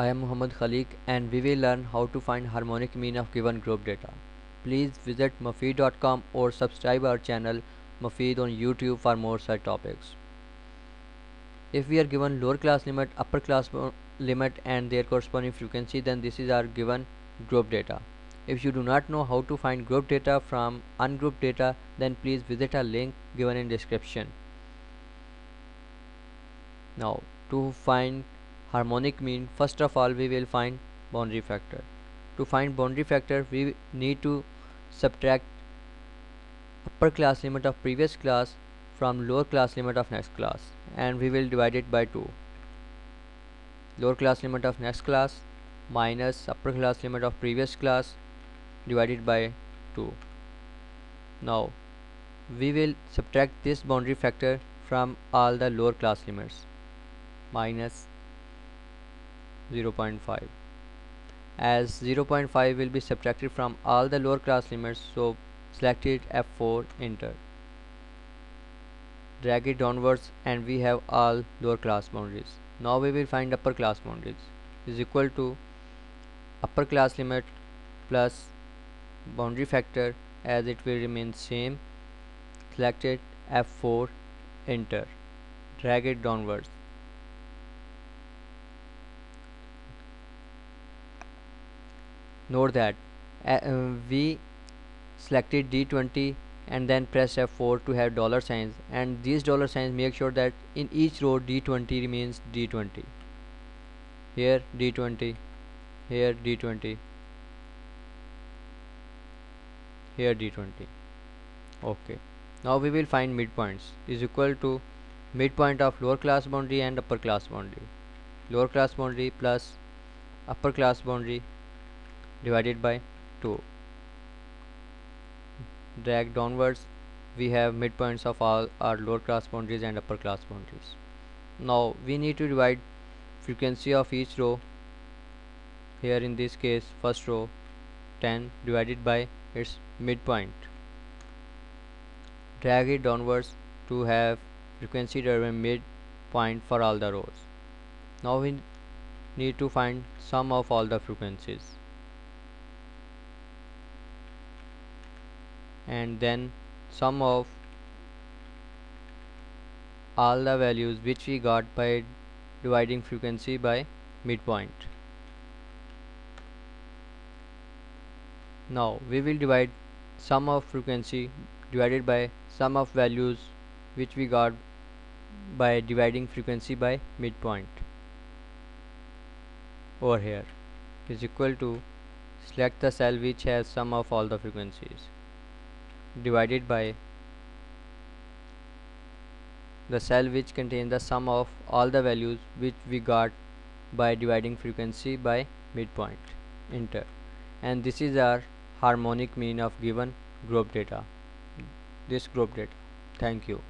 I am Muhammad Khalik and we will learn how to find harmonic mean of given group data. Please visit mufid.com or subscribe our channel Mufid on YouTube for more such topics. If we are given lower class limit, upper class limit and their corresponding frequency then this is our given group data. If you do not know how to find group data from ungrouped data then please visit our link given in description. Now to find harmonic mean first of all we will find boundary factor. To find boundary factor we need to subtract upper class limit of previous class from lower class limit of next class and we will divide it by 2 lower class limit of next class minus upper class limit of previous class divided by 2 now we will subtract this boundary factor from all the lower class limits. Minus 0.5 as 0.5 will be subtracted from all the lower class limits so select it F4 enter. Drag it downwards and we have all lower class boundaries. Now we will find upper class boundaries. Is equal to upper class limit plus boundary factor as it will remain same. Select it F4 enter. Drag it downwards note that uh, we selected D20 and then press F4 to have dollar signs. And these dollar signs make sure that in each row D20 remains D20 here D20 here D20 here D20 okay. Now we will find midpoints. Is equal to midpoint of lower class boundary and upper class boundary. Lower class boundary plus upper class boundary divided by 2 drag downwards we have midpoints of all our lower class boundaries and upper class boundaries. Now we need to divide frequency of each row. Here in this case first row 10 divided by its midpoint. Drag it downwards to have frequency driven midpoint for all the rows. Now we need to find sum of all the frequencies and then sum of all the values which we got by dividing frequency by midpoint. Now we will divide sum of frequency divided by sum of values which we got by dividing frequency by midpoint. Over here is equal to select the cell which has sum of all the frequencies divided by the cell which contains the sum of all the values which we got by dividing frequency by midpoint enter. And this is our harmonic mean of given group data. This group data. Thank you